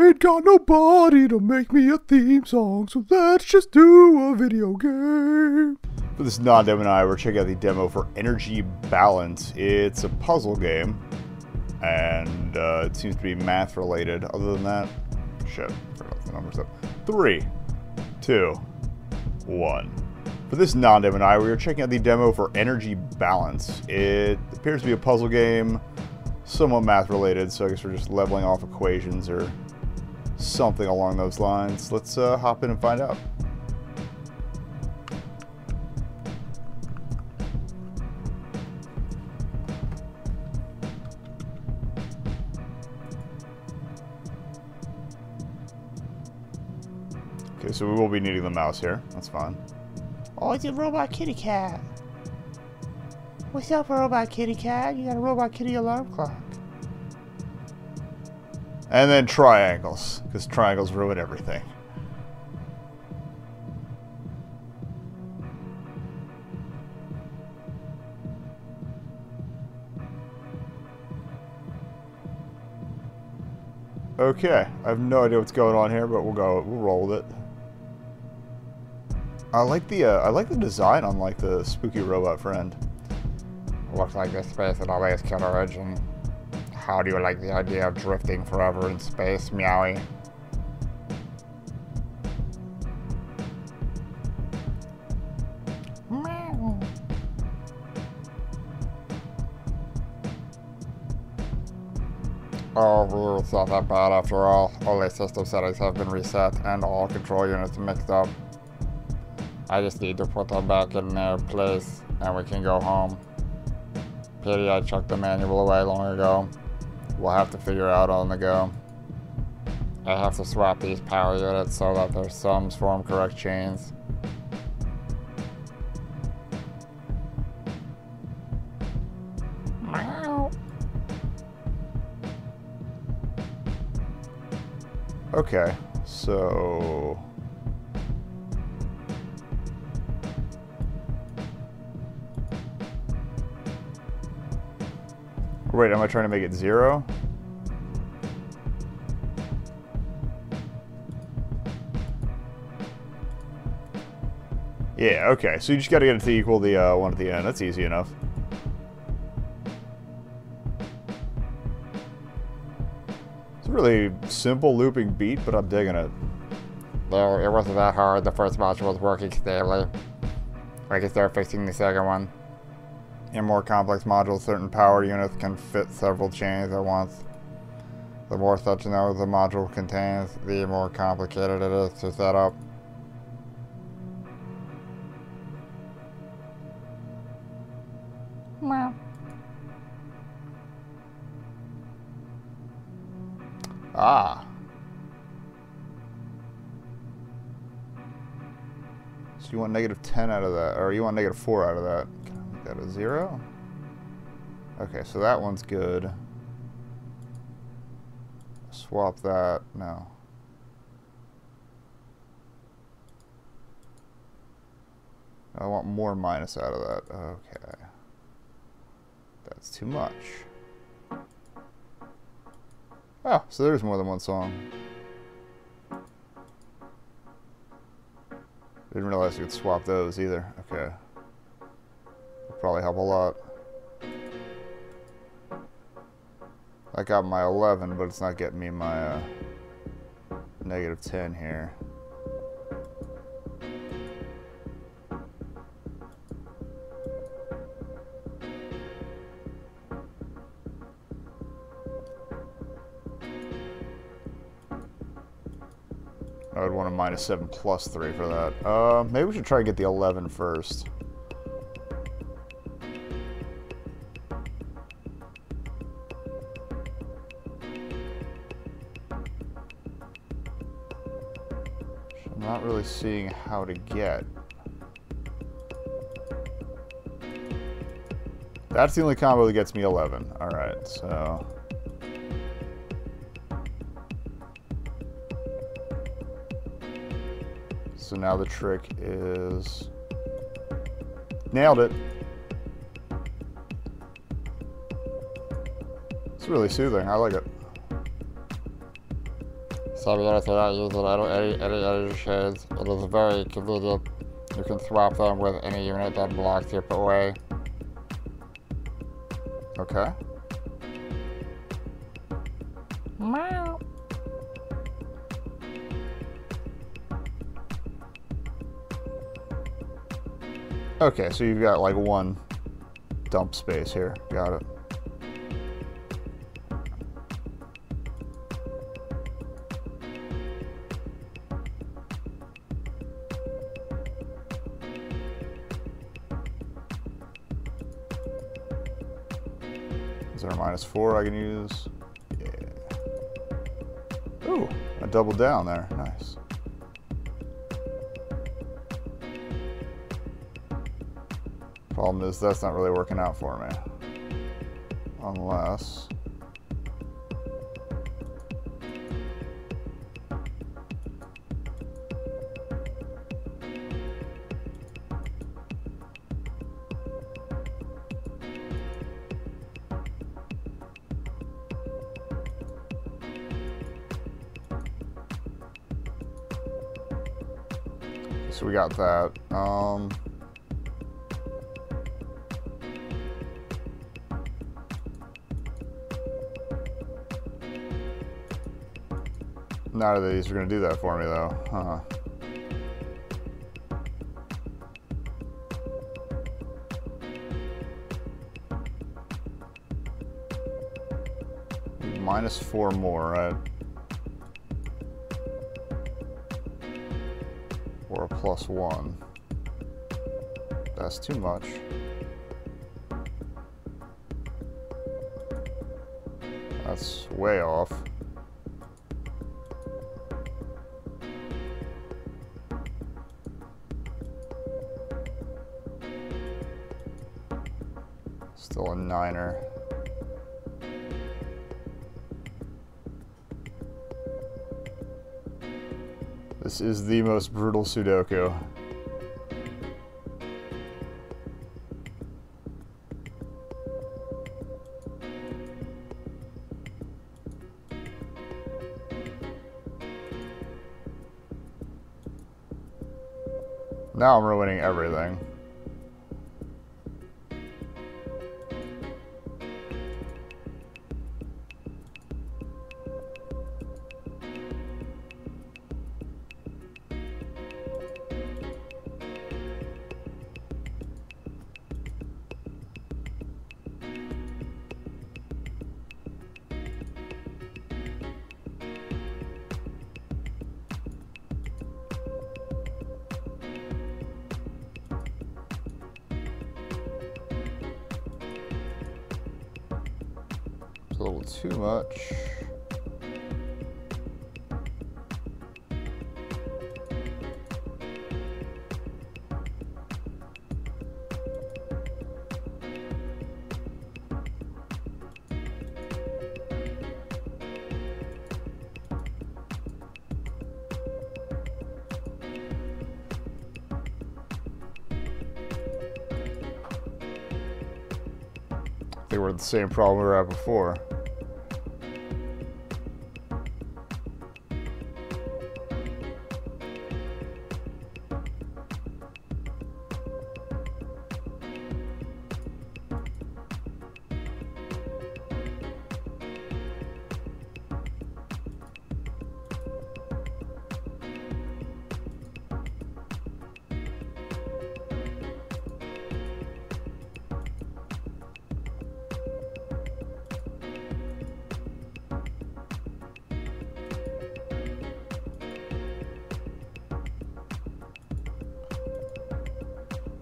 Ain't got nobody to make me a theme song, so let's just do a video game. For this nanDEMOnai, we're checking out the demo for Energy Balance. It's a puzzle game, and uh, it seems to be math related. Other than that, shit, the numbers up. Three, two, one. For this nanDEMOnai, we are checking out the demo for Energy Balance. It appears to be a puzzle game, somewhat math related, so I guess we're just leveling off equations or something along those lines. Let's uh, hop in and find out. Okay, so we will be needing the mouse here. That's fine. Oh, it's a robot kitty cat. What's up, robot kitty cat? You got a robot kitty alarm clock. And then triangles, because triangles ruin everything. Okay, I have no idea what's going on here, but we'll go, we'll roll with it. I like the, uh, I like the design on like the spooky robot friend. Looks like the space and all is killer engine. How do you like the idea of drifting forever in space, Meowie? Oh, really, it's not that bad after all. Only system settings have been reset and all control units mixed up. I just need to put them back in their place and we can go home. Pity I chucked the manual away long ago. We'll have to figure out on the go. I have to swap these power units so that their sums form correct chains. Okay, so... Wait, am I trying to make it zero? Yeah, okay, so you just gotta get it to equal the uh, one at the end. That's easy enough. It's a really simple looping beat, but I'm digging it. No, it wasn't that hard. The first module was working stably. I can start fixing the second one. In more complex modules, certain power units can fit several chains at once. The more such nodes the module contains, the more complicated it is to set up. Meow. Ah. So you want negative 10 out of that, or you want negative 4 out of that. That a 0? Okay, so that one's good. Swap that, no. I want more minus out of that. Okay. That's too much. Oh, so there's more than one song. Didn't realize you could swap those either. Okay. Probably help a lot. I got my 11, but it's not getting me my uh, negative 10 here. I would want a minus 7 plus 3 for that. Uh, maybe we should try to get the 11 first. Seeing how to get. That's the only combo that gets me 11. Alright, so... So now the trick is... Nailed it. It's really soothing. I like it. Are not using any, any energy shades. It is very convenient. You can swap them with any unit that blocks your way. Okay. Meow. Okay, so you've got like one dump space here. Got it. Is there a minus four I can use? Yeah. Ooh, I doubled down there. Nice. Problem is, that's not really working out for me. Unless... So we got that. Um... None of these are going to do that for me, though. Huh. Minus four more, right? Plus one. That's too much. That's way off. Still a niner. Is the most brutal Sudoku. Now I'm ruining everything. A little too much. I think the same problem we were at before.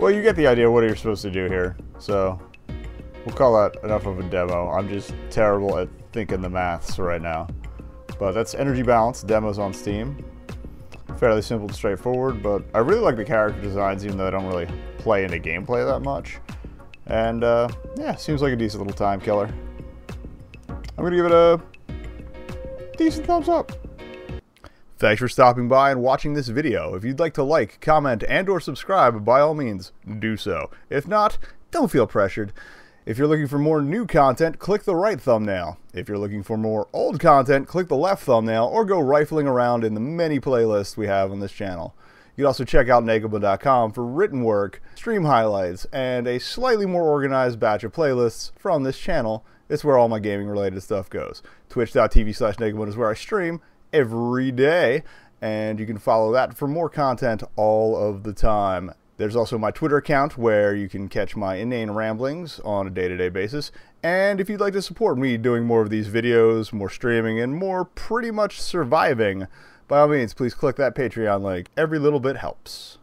Well, you get the idea what are you're supposed to do here. So, we'll call that enough of a demo. I'm just terrible at thinking the maths right now. But that's Energy Balance, demos on Steam. Fairly simple and straightforward, but I really like the character designs even though I don't really play into gameplay that much. And, uh, yeah, seems like a decent little time killer. I'm to give it a decent thumbs up. Thanks for stopping by and watching this video. If you'd like to like, comment, and or subscribe, by all means, do so. If not, don't feel pressured. If you're looking for more new content, click the right thumbnail. If you're looking for more old content, click the left thumbnail or go rifling around in the many playlists we have on this channel. You can also check out nekobun.com for written work, stream highlights, and a slightly more organized batch of playlists from this channel. It's where all my gaming related stuff goes. Twitch.tv slash is where I stream every day, and you can follow that for more content all of the time. There's also my Twitter account where you can catch my inane ramblings on a day to day basis. And if you'd like to support me doing more of these videos, more streaming, and more pretty much surviving, by all means, please click that Patreon link. Every little bit helps.